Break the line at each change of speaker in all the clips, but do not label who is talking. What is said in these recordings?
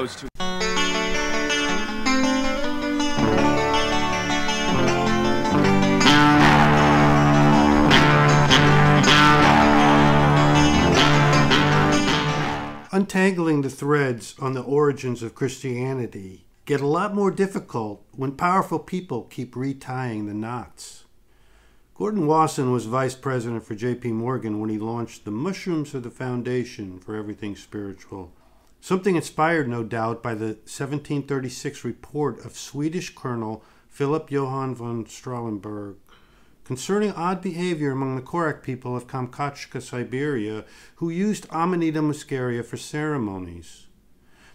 goes to.
Untangling the threads on the origins of Christianity get a lot more difficult when powerful people keep retying the knots. Gordon Wasson was vice president for JP Morgan when he launched the Mushrooms of the Foundation for Everything Spiritual, something inspired, no doubt, by the 1736 report of Swedish Colonel Philip Johann von Strahlenberg concerning odd behavior among the Koryak people of Kamchatka, Siberia, who used Amanita muscaria for ceremonies.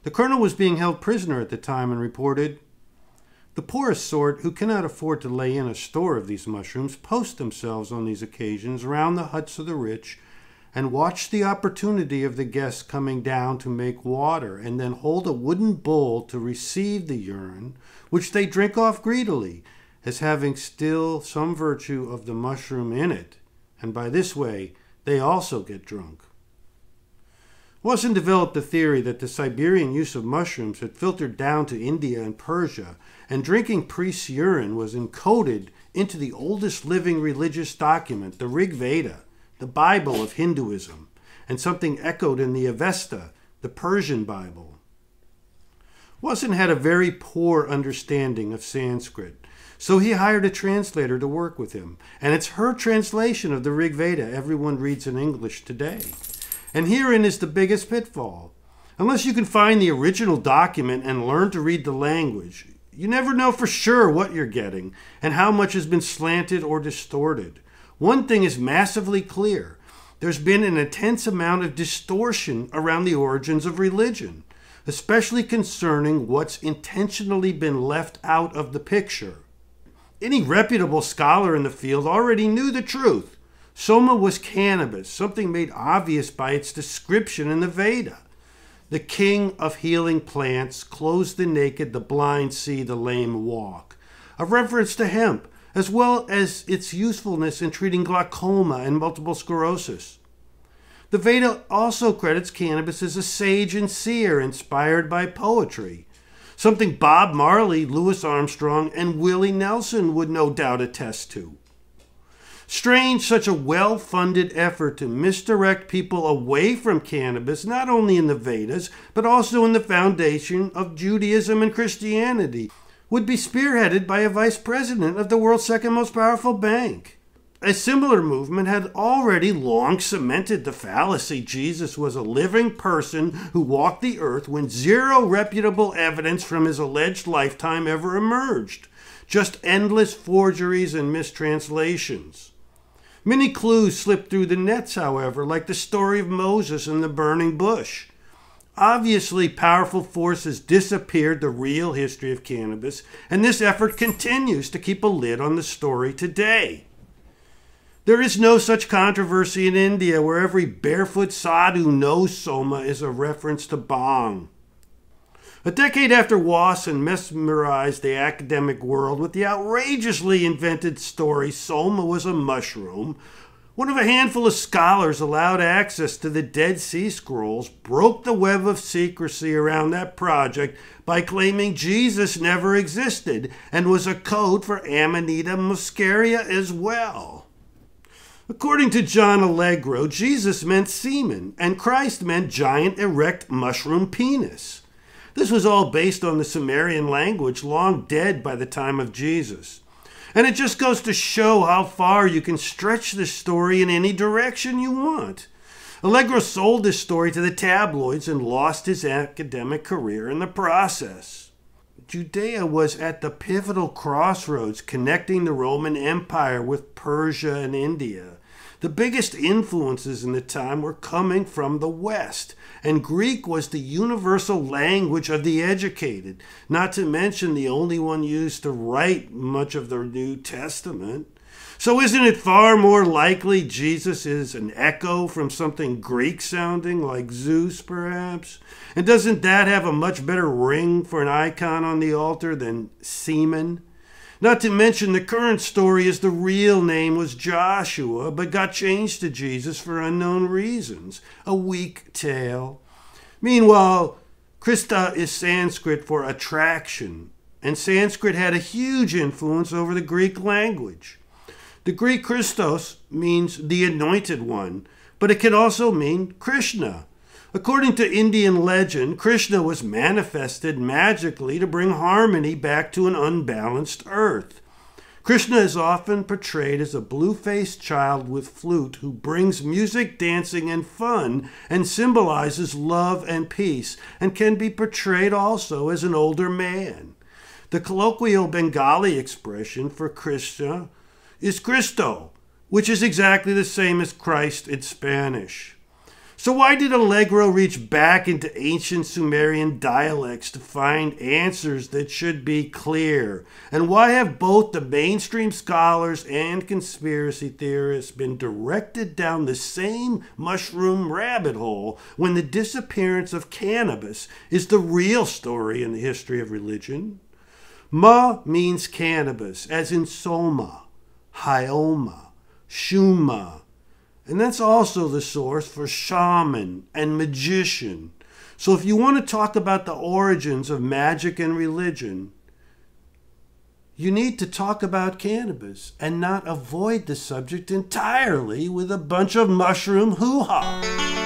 The colonel was being held prisoner at the time and reported The poorest sort, who cannot afford to lay in a store of these mushrooms, post themselves on these occasions round the huts of the rich and watch the opportunity of the guests coming down to make water, and then hold a wooden bowl to receive the urine, which they drink off greedily as having still some virtue of the mushroom in it, and by this way they also get drunk. Wasson developed the theory that the Siberian use of mushrooms had filtered down to India and Persia, and drinking priest's urine was encoded into the oldest living religious document, the Rig Veda, the Bible of Hinduism, and something echoed in the Avesta, the Persian Bible. Wasson had a very poor understanding of Sanskrit, so he hired a translator to work with him, and it's her translation of the Rig Veda everyone reads in English today. And herein is the biggest pitfall. Unless you can find the original document and learn to read the language, you never know for sure what you're getting and how much has been slanted or distorted. One thing is massively clear there's been an intense amount of distortion around the origins of religion, especially concerning what's intentionally been left out of the picture. Any reputable scholar in the field already knew the truth. Soma was cannabis, something made obvious by its description in the Veda. The king of healing plants, clothes the naked, the blind see, the lame walk. A reference to hemp, as well as its usefulness in treating glaucoma and multiple sclerosis. The Veda also credits cannabis as a sage and seer inspired by poetry something Bob Marley, Louis Armstrong, and Willie Nelson would no doubt attest to. Strange such a well funded effort to misdirect people away from cannabis, not only in the Vedas, but also in the foundation of Judaism and Christianity, would be spearheaded by a vice president of the world's second most powerful bank. A similar movement had already long cemented the fallacy Jesus was a living person who walked the earth when zero reputable evidence from his alleged lifetime ever emerged, just endless forgeries and mistranslations. Many clues slipped through the nets, however, like the story of Moses and the burning bush. Obviously, powerful forces disappeared the real history of cannabis, and this effort continues to keep a lid on the story today. There is no such controversy in India where every barefoot sadhu knows Soma is a reference to bhang. A decade after Wasson mesmerized the academic world with the outrageously invented story Soma was a mushroom, one of a handful of scholars allowed access to the Dead Sea Scrolls broke the web of secrecy around that project by claiming Jesus never existed and was a code for Amanita muscaria as well. According to John Allegro, Jesus meant semen, and Christ meant giant erect mushroom penis. This was all based on the Sumerian language, long dead by the time of Jesus. And it just goes to show how far you can stretch this story in any direction you want. Allegro sold this story to the tabloids and lost his academic career in the process. Judea was at the pivotal crossroads connecting the Roman Empire with Persia and India. The biggest influences in the time were coming from the West, and Greek was the universal language of the educated, not to mention the only one used to write much of the New Testament. So, isn't it far more likely Jesus is an echo from something Greek sounding, like Zeus, perhaps? And doesn't that have a much better ring for an icon on the altar than semen? Not to mention the current story is the real name was Joshua, but got changed to Jesus for unknown reasons. A weak tale. Meanwhile, Krista is Sanskrit for attraction, and Sanskrit had a huge influence over the Greek language. The Greek Christos means the anointed one, but it can also mean Krishna. According to Indian legend, Krishna was manifested magically to bring harmony back to an unbalanced earth. Krishna is often portrayed as a blue faced child with flute who brings music, dancing, and fun and symbolizes love and peace, and can be portrayed also as an older man. The colloquial Bengali expression for Krishna is Cristo, which is exactly the same as Christ in Spanish. So, why did Allegro reach back into ancient Sumerian dialects to find answers that should be clear? And why have both the mainstream scholars and conspiracy theorists been directed down the same mushroom rabbit hole when the disappearance of cannabis is the real story in the history of religion? Ma means cannabis, as in soma, hyoma, shuma and that's also the source for shaman and magician. So if you want to talk about the origins of magic and religion, you need to talk about cannabis and not avoid the subject entirely with a bunch of mushroom hoo ha.